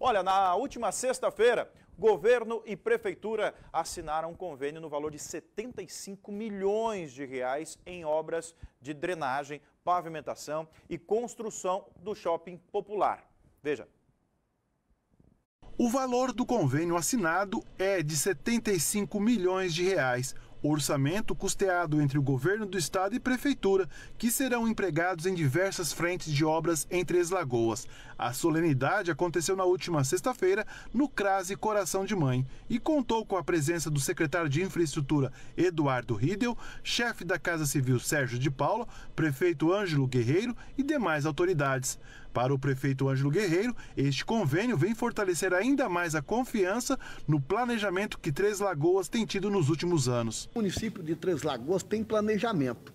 Olha, na última sexta-feira, governo e prefeitura assinaram um convênio no valor de 75 milhões de reais em obras de drenagem, pavimentação e construção do shopping popular. Veja. O valor do convênio assinado é de 75 milhões de reais orçamento custeado entre o governo do estado e prefeitura, que serão empregados em diversas frentes de obras em Três Lagoas. A solenidade aconteceu na última sexta-feira no Crase Coração de Mãe e contou com a presença do secretário de Infraestrutura Eduardo Riedel, chefe da Casa Civil Sérgio de Paula, prefeito Ângelo Guerreiro e demais autoridades. Para o prefeito Ângelo Guerreiro, este convênio vem fortalecer ainda mais a confiança no planejamento que Três Lagoas tem tido nos últimos anos. O município de Três Lagoas tem planejamento.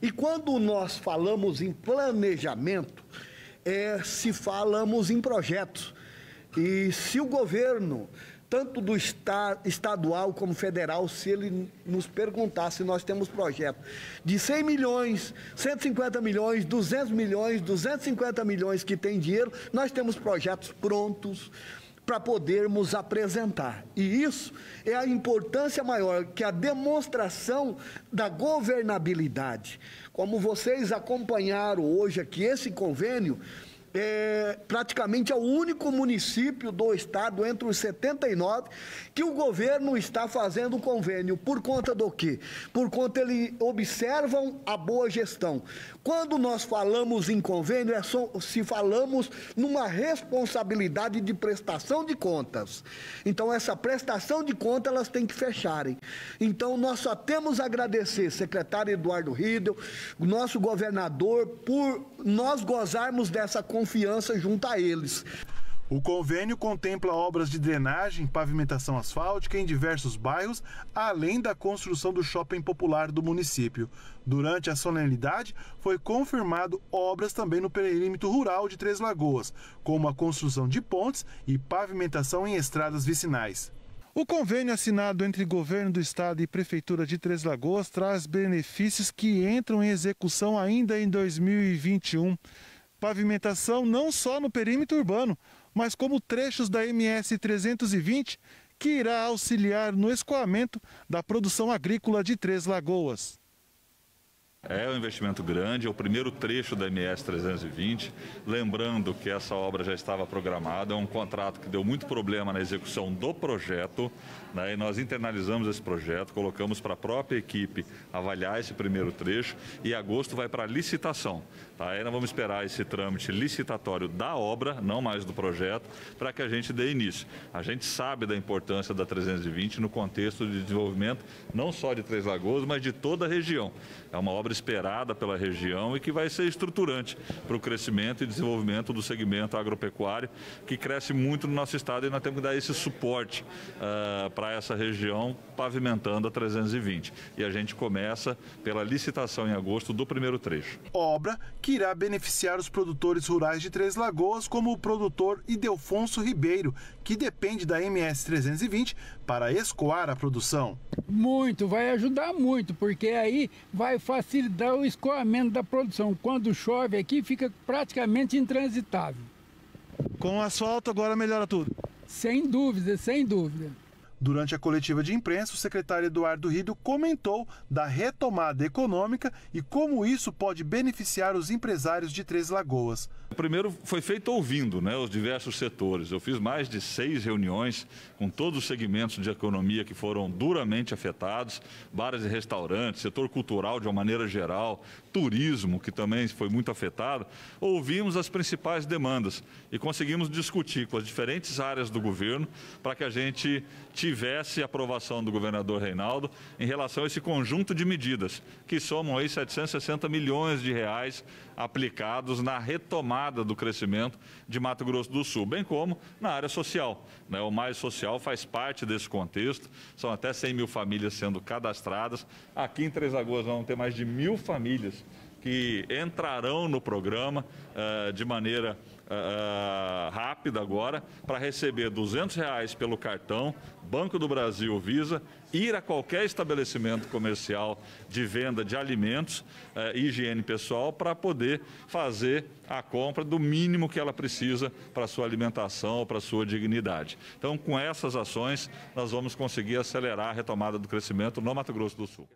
E quando nós falamos em planejamento, é se falamos em projetos. E se o governo tanto do estadual como federal, se ele nos perguntar se nós temos projeto de 100 milhões, 150 milhões, 200 milhões, 250 milhões que tem dinheiro, nós temos projetos prontos para podermos apresentar. E isso é a importância maior, que a demonstração da governabilidade. Como vocês acompanharam hoje aqui, esse convênio é, praticamente é o único município do estado, entre os 79, que o governo está fazendo convênio. Por conta do quê? Por conta eles observam a boa gestão. Quando nós falamos em convênio, é só, se falamos numa responsabilidade de prestação de contas. Então, essa prestação de contas, elas têm que fecharem. Então, nós só temos a agradecer, secretário Eduardo Riedel, nosso governador, por nós gozarmos dessa confiança junto a eles. O convênio contempla obras de drenagem, pavimentação asfáltica em diversos bairros, além da construção do shopping popular do município. Durante a solenidade, foi confirmado obras também no perímetro rural de Três Lagoas, como a construção de pontes e pavimentação em estradas vicinais. O convênio assinado entre governo do estado e prefeitura de Três Lagoas traz benefícios que entram em execução ainda em 2021. Pavimentação não só no perímetro urbano, mas como trechos da MS 320, que irá auxiliar no escoamento da produção agrícola de Três Lagoas. É um investimento grande, é o primeiro trecho da MS 320. Lembrando que essa obra já estava programada, é um contrato que deu muito problema na execução do projeto. Né? E nós internalizamos esse projeto, colocamos para a própria equipe avaliar esse primeiro trecho e agosto vai para a licitação. Tá? Aí nós vamos esperar esse trâmite licitatório da obra, não mais do projeto, para que a gente dê início. A gente sabe da importância da 320 no contexto de desenvolvimento não só de Três Lagoas, mas de toda a região. É uma obra esperada pela região e que vai ser estruturante para o crescimento e desenvolvimento do segmento agropecuário, que cresce muito no nosso estado e nós temos que dar esse suporte uh, para essa região, pavimentando a 320. E a gente começa pela licitação em agosto do primeiro trecho. Obra que irá beneficiar os produtores rurais de Três Lagoas, como o produtor Idelfonso Ribeiro, que depende da MS 320 para escoar a produção. Muito, vai ajudar muito, porque aí vai facilitar o escoamento da produção. Quando chove aqui, fica praticamente intransitável. Com o asfalto agora melhora tudo? Sem dúvida, sem dúvida. Durante a coletiva de imprensa, o secretário Eduardo Rido comentou da retomada econômica e como isso pode beneficiar os empresários de Três Lagoas. Primeiro foi feito ouvindo né, os diversos setores. Eu fiz mais de seis reuniões com todos os segmentos de economia que foram duramente afetados, bares e restaurantes, setor cultural de uma maneira geral, turismo, que também foi muito afetado. Ouvimos as principais demandas e conseguimos discutir com as diferentes áreas do governo para que a gente tivesse aprovação do governador Reinaldo em relação a esse conjunto de medidas, que somam aí 760 milhões de reais aplicados na retomada do crescimento de Mato Grosso do Sul, bem como na área social. Né? O Mais Social faz parte desse contexto, são até 100 mil famílias sendo cadastradas. Aqui em Três Lagoas vão ter mais de mil famílias que entrarão no programa uh, de maneira uh, rápida agora para receber 200 reais pelo cartão Banco do Brasil Visa, ir a qualquer estabelecimento comercial de venda de alimentos e higiene pessoal para poder fazer a compra do mínimo que ela precisa para sua alimentação, para sua dignidade. Então, com essas ações, nós vamos conseguir acelerar a retomada do crescimento no Mato Grosso do Sul.